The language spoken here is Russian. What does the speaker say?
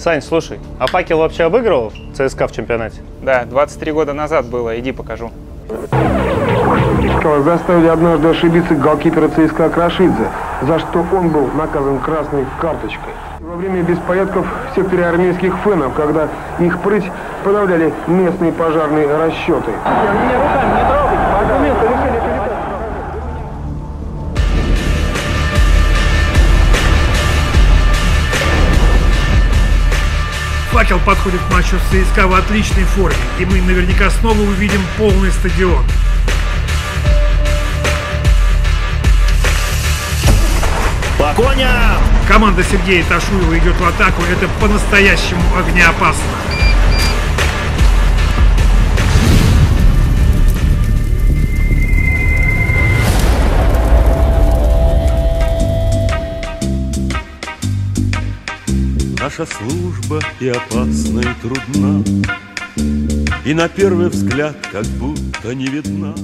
Сань, слушай, а факел вообще обыгрывал ЦСКА в чемпионате? Да, 23 года назад было, иди покажу. Заставили однажды ошибиться голкипера ЦСКА Крашидзе, за что он был наказан красной карточкой. Во время беспорядков в секторе армейских фенов, когда их прыть подавляли местные пожарные расчеты. Факел подходит к матчу с ЦСКА в отличной форме, и мы наверняка снова увидим полный стадион. По коням! Команда Сергея Ташуева идет в атаку, это по-настоящему огнеопасно. Наша служба и опасна, и трудна, И на первый взгляд как будто не видна.